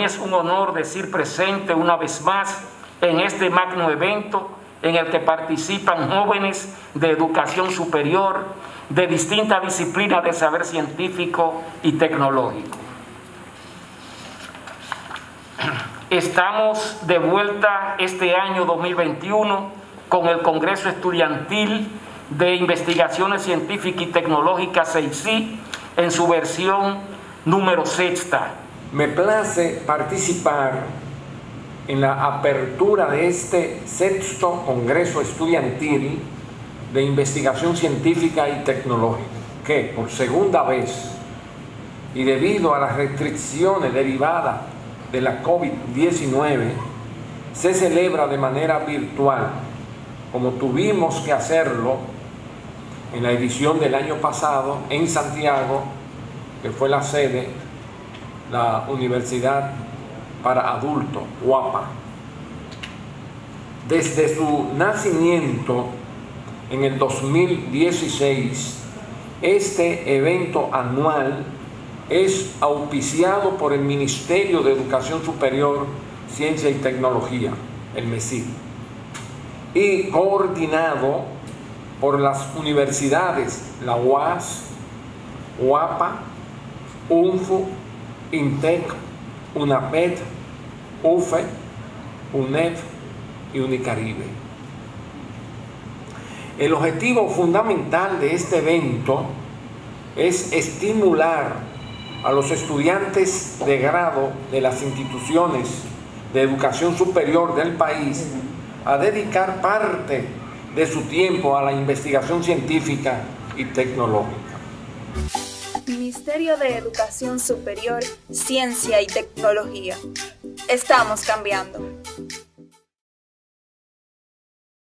es un honor decir presente una vez más en este magno evento en el que participan jóvenes de educación superior de distintas disciplinas de saber científico y tecnológico. Estamos de vuelta este año 2021 con el Congreso Estudiantil de Investigaciones Científicas y Tecnológicas CEICI en su versión número sexta. Me place participar en la apertura de este sexto Congreso Estudiantil de Investigación Científica y Tecnológica, que por segunda vez y debido a las restricciones derivadas de la COVID-19, se celebra de manera virtual, como tuvimos que hacerlo en la edición del año pasado en Santiago, que fue la sede, la Universidad para Adultos, UAPA. Desde su nacimiento en el 2016, este evento anual es auspiciado por el Ministerio de Educación Superior, Ciencia y Tecnología, el MESID, y coordinado por las universidades, la UAS, UAPA, UNFU, INTEC, UNAPET, UFE, UNED y Unicaribe. El objetivo fundamental de este evento es estimular a los estudiantes de grado de las instituciones de educación superior del país a dedicar parte de su tiempo a la investigación científica y tecnológica. Ministerio de Educación Superior, Ciencia y Tecnología. Estamos cambiando.